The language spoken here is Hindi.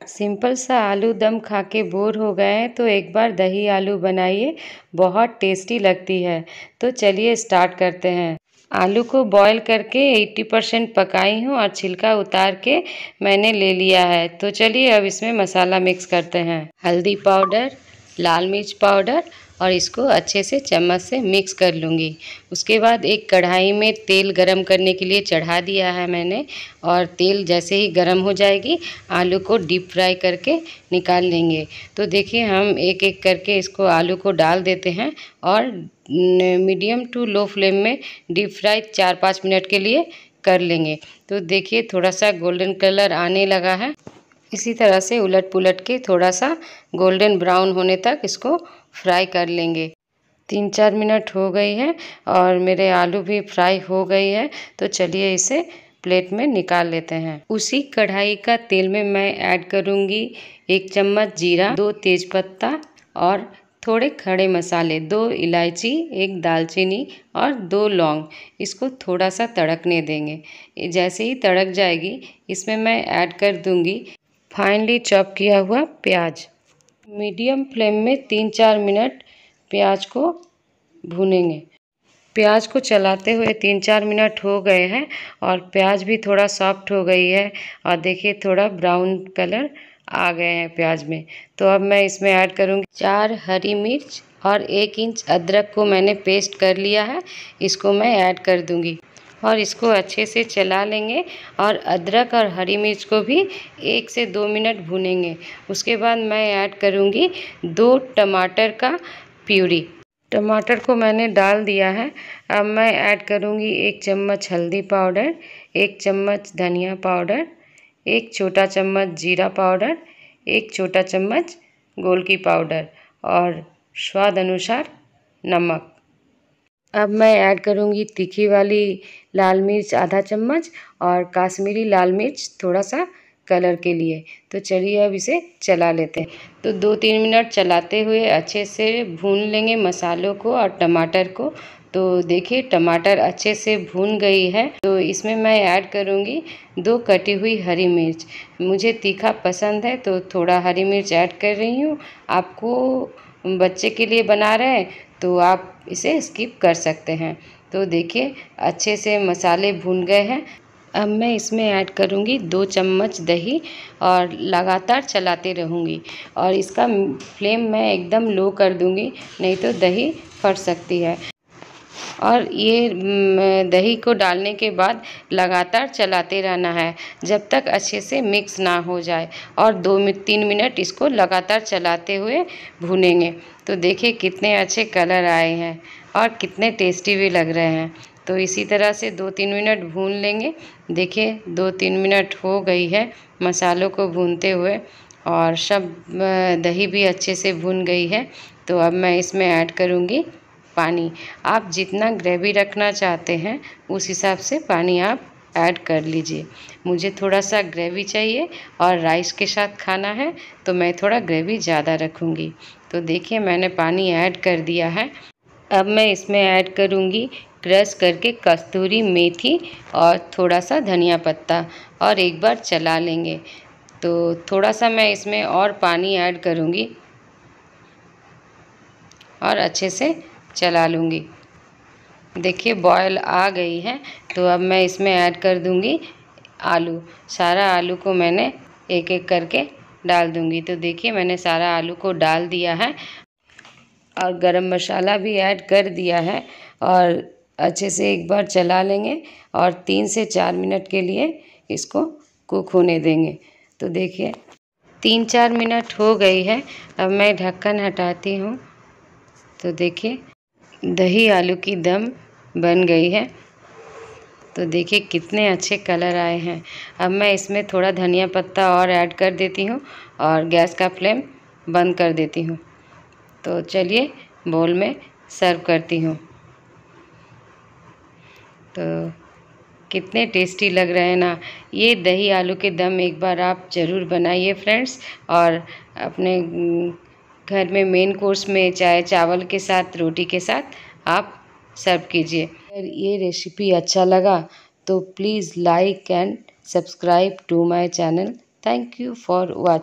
सिंपल सा आलू दम खा के बोर हो गए हैं तो एक बार दही आलू बनाइए, बहुत टेस्टी लगती है। तो चलिए स्टार्ट करते हैं। आलू को बॉईल करके 80 परसेंट पकाई हूँ और छिलका उतार के मैंने ले लिया है। तो चलिए अब इसमें मसाला मिक्स करते हैं। हल्दी पाउडर, लाल मिर्च पाउडर और इसको अच्छे से चम्मच से मिक्स कर लूँगी। उसके बाद एक कढ़ाई में तेल गरम करने के लिए चढ़ा दिया है मैंने और तेल जैसे ही गरम हो जाएगी, आलू को डीप फ्राई करके निकाल लेंगे। तो देखिए, हम एक एक करके इसको आलू को डाल देते हैं और मीडियम टू लो फ्लेम में डीप फ्राई चार पाँच मिनट के लिए कर लेंगे। तो देखिए, थोड़ा सा गोल्डन कलर आने लगा है। इसी तरह से उलट पुलट के थोड़ा सा गोल्डन ब्राउन होने तक इसको फ्राई कर लेंगे। तीन चार मिनट हो गई है और मेरे आलू भी फ्राई हो गई है तो चलिए इसे प्लेट में निकाल लेते हैं। उसी कढ़ाई का तेल में मैं ऐड करूँगी एक चम्मच जीरा, दो तेज़पत्ता और थोड़े खड़े मसाले, दो इलायची, एक दालचीनी और दो लौंग। इसको थोड़ा सा तड़कने देंगे। जैसे ही तड़क जाएगी, इसमें मैं ऐड कर दूँगी फाइनली चॉप किया हुआ प्याज। मीडियम फ्लेम में तीन चार मिनट प्याज को भूनेंगे। प्याज को चलाते हुए तीन चार मिनट हो गए हैं और प्याज भी थोड़ा सॉफ्ट हो गई है और देखिए थोड़ा ब्राउन कलर आ गए हैं प्याज में। तो अब मैं इसमें ऐड करूँगी चार हरी मिर्च और एक इंच अदरक को मैंने पेस्ट कर लिया है, इसको मैं ऐड कर दूँगी। और इसको अच्छे से चला लेंगे और अदरक और हरी मिर्च को भी एक से दो मिनट भूनेंगे। उसके बाद मैं ऐड करूँगी दो टमाटर का प्यूरी। टमाटर को मैंने डाल दिया है। अब मैं ऐड करूँगी एक चम्मच हल्दी पाउडर, एक चम्मच धनिया पाउडर, एक छोटा चम्मच जीरा पाउडर, एक छोटा चम्मच गोल की पाउडर और स्वाद अनुसार नमक। अब मैं ऐड करूँगी तीखी वाली लाल मिर्च, आधा चम्मच और काश्मीरी लाल मिर्च थोड़ा सा कलर के लिए। तो चलिए अब इसे चला लेते हैं। तो दो तीन मिनट चलाते हुए अच्छे से भून लेंगे मसालों को और टमाटर को। तो देखिए टमाटर अच्छे से भून गई है। तो इसमें मैं ऐड करूँगी दो कटी हुई हरी मिर्च। मुझे तीखा पसंद है तो थोड़ा हरी मिर्च ऐड कर रही हूँ। आपको बच्चे के लिए बना रहे हैं तो आप इसे स्किप कर सकते हैं। तो देखिए, अच्छे से मसाले भून गए हैं। अब मैं इसमें ऐड करूँगी दो चम्मच दही और लगातार चलाते रहूँगी और इसका फ्लेम मैं एकदम लो कर दूँगी, नहीं तो दही फट सकती है। और ये दही को डालने के बाद लगातार चलाते रहना है, जब तक अच्छे से मिक्स ना हो जाए। और दो तीन मिनट इसको लगातार चलाते हुए भूनेंगे। तो देखिए कितने अच्छे कलर आए हैं और कितने टेस्टी भी लग रहे हैं। तो इसी तरह से दो तीन मिनट भून लेंगे। देखिए दो तीन मिनट हो गई है मसालों को भूनते हुए और सब दही भी अच्छे से भून गई है। तो अब मैं इसमें ऐड करूँगी पानी। आप जितना ग्रेवी रखना चाहते हैं, उस हिसाब से पानी आप ऐड कर लीजिए। मुझे थोड़ा सा ग्रेवी चाहिए और राइस के साथ खाना है तो मैं थोड़ा ग्रेवी ज़्यादा रखूँगी। तो देखिए, मैंने पानी ऐड कर दिया है। अब मैं इसमें ऐड करूँगी क्रश करके कस्तूरी मेथी और थोड़ा सा धनिया पत्ता और एक बार चला लेंगे। तो थोड़ा सा मैं इसमें और पानी ऐड करूँगी और अच्छे से चला लूँगी। देखिए बॉयल आ गई है तो अब मैं इसमें ऐड कर दूँगी आलू। सारा आलू को मैंने एक एक करके डाल दूँगी। तो देखिए, मैंने सारा आलू को डाल दिया है और गरम मसाला भी ऐड कर दिया है और अच्छे से एक बार चला लेंगे और तीन से चार मिनट के लिए इसको कुक होने देंगे। तो देखिए, तीन चार मिनट हो गई है। अब मैं ढक्कन हटाती हूँ। तो देखिए दही आलू की दम बन गई है। तो देखिए कितने अच्छे कलर आए हैं। अब मैं इसमें थोड़ा धनिया पत्ता और ऐड कर देती हूँ और गैस का फ्लेम बंद कर देती हूँ। तो चलिए बोल में सर्व करती हूँ। तो कितने टेस्टी लग रहे हैं ना। ये दही आलू के दम एक बार आप ज़रूर बनाइए फ्रेंड्स और अपने घर में मेन कोर्स में चाहे चावल के साथ, रोटी के साथ, आप सर्व कीजिए। अगर ये रेसिपी अच्छा लगा तो please like and subscribe to my channel thank you for watching